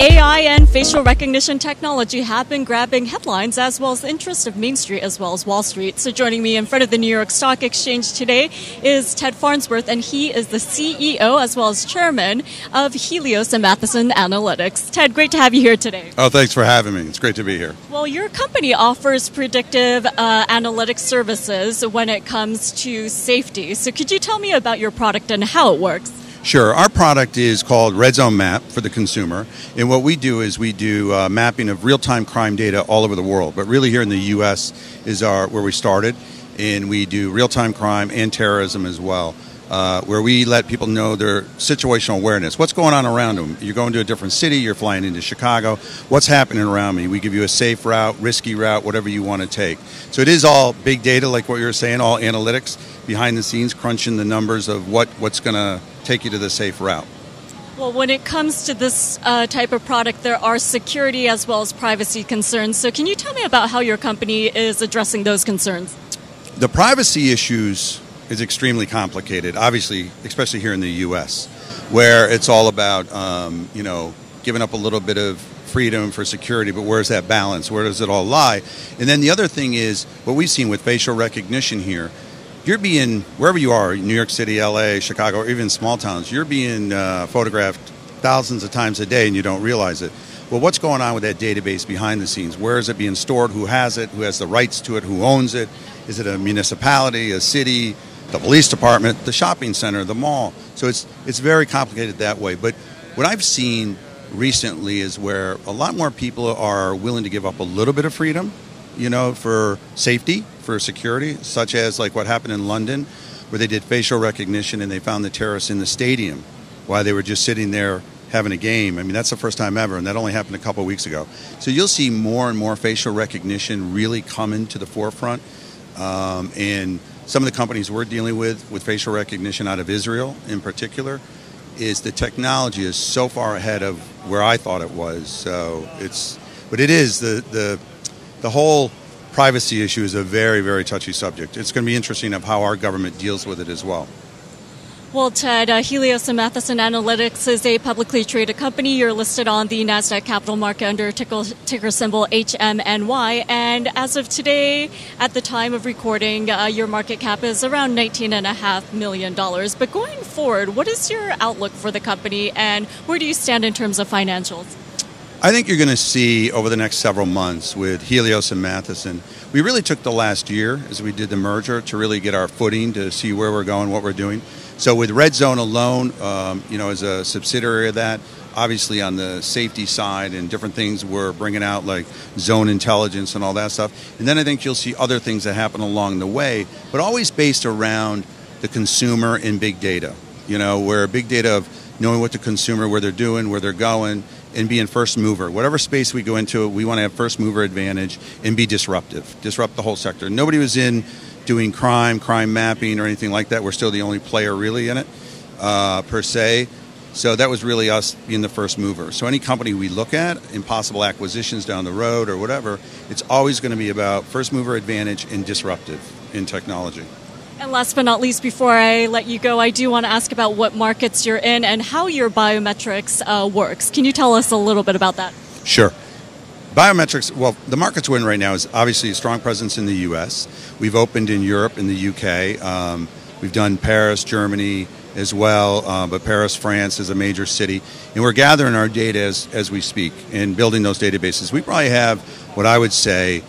AI and facial recognition technology have been grabbing headlines as well as the interest of Main Street as well as Wall Street. So, joining me in front of the New York Stock Exchange today is Ted Farnsworth, and he is the CEO as well as chairman of Helios and Matheson Analytics. Ted, great to have you here today. Oh, thanks for having me. It's great to be here. Well, your company offers predictive uh, analytics services when it comes to safety. So, could you tell me about your product and how it works? Sure. Our product is called Red Zone Map for the consumer. And what we do is we do uh, mapping of real time crime data all over the world. But really, here in the U.S. is our, where we started. And we do real time crime and terrorism as well. Uh, where we let people know their situational awareness. What's going on around them? You're going to a different city, you're flying into Chicago. What's happening around me? We give you a safe route, risky route, whatever you want to take. So it is all big data, like what you were saying, all analytics behind the scenes, crunching the numbers of what, what's going to take you to the safe route. Well, when it comes to this uh, type of product, there are security as well as privacy concerns. So, can you tell me about how your company is addressing those concerns? The privacy issues is extremely complicated, obviously, especially here in the U.S., where it's all about, um, you know, giving up a little bit of freedom for security, but where's that balance? Where does it all lie? And then the other thing is what we've seen with facial recognition here. You're being, wherever you are, New York City, LA, Chicago, or even small towns, you're being uh, photographed thousands of times a day and you don't realize it. Well, what's going on with that database behind the scenes? Where is it being stored? Who has it? Who has the rights to it? Who owns it? Is it a municipality, a city, the police department, the shopping center, the mall. So it's it's very complicated that way. But what I've seen recently is where a lot more people are willing to give up a little bit of freedom, you know, for safety, for security, such as like what happened in London, where they did facial recognition and they found the terrorists in the stadium while they were just sitting there having a game. I mean, that's the first time ever, and that only happened a couple weeks ago. So you'll see more and more facial recognition really coming to the forefront. Um, and some of the companies we're dealing with, with facial recognition out of Israel in particular, is the technology is so far ahead of where I thought it was. So it's, but it is the the the whole privacy issue is a very very touchy subject. It's going to be interesting of how our government deals with it as well. Well, Ted, uh, Helios and Matheson Analytics is a publicly traded company. You're listed on the NASDAQ capital market under ticker, ticker symbol HMNY. And as of today, at the time of recording, uh, your market cap is around $19.5 million. But going forward, what is your outlook for the company and where do you stand in terms of financials? I think you're going to see over the next several months with Helios and Matheson. We really took the last year as we did the merger to really get our footing to see where we're going, what we're doing. So with Red Zone alone, um, you know, as a subsidiary of that, obviously on the safety side and different things we're bringing out like zone intelligence and all that stuff. And then I think you'll see other things that happen along the way, but always based around the consumer and big data. You know, where big data of knowing what the consumer, where they're doing, where they're going, and being first mover. Whatever space we go into, we want to have first mover advantage and be disruptive, disrupt the whole sector. Nobody was in doing crime, crime mapping, or anything like that. We're still the only player really in it, uh, per se. So that was really us being the first mover. So any company we look at, impossible acquisitions down the road or whatever, it's always going to be about first mover advantage and disruptive in technology. And last but not least, before I let you go, I do want to ask about what markets you're in and how your biometrics uh, works. Can you tell us a little bit about that? Sure. Biometrics, well, the markets we're in right now is obviously a strong presence in the U.S. We've opened in Europe, in the U.K. Um, we've done Paris, Germany as well, uh, but Paris, France is a major city. And we're gathering our data as, as we speak and building those databases. We probably have what I would say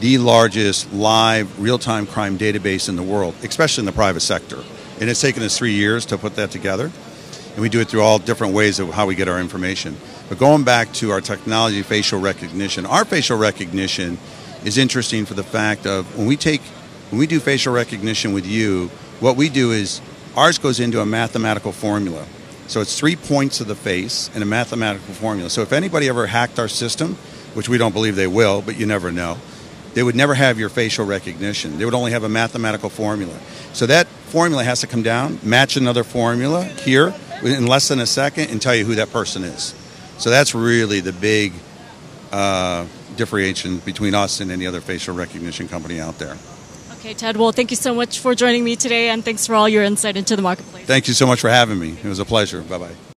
the largest live real time crime database in the world, especially in the private sector. And it's taken us three years to put that together. And we do it through all different ways of how we get our information. But going back to our technology, facial recognition, our facial recognition is interesting for the fact of when we take, when we do facial recognition with you, what we do is ours goes into a mathematical formula. So it's three points of the face and a mathematical formula. So if anybody ever hacked our system, which we don't believe they will, but you never know, they would never have your facial recognition. They would only have a mathematical formula. So that formula has to come down, match another formula here in less than a second, and tell you who that person is. So that's really the big uh, differentiation between us and any other facial recognition company out there. Okay, Ted. Well, thank you so much for joining me today, and thanks for all your insight into the marketplace. Thank you so much for having me. It was a pleasure. Bye bye.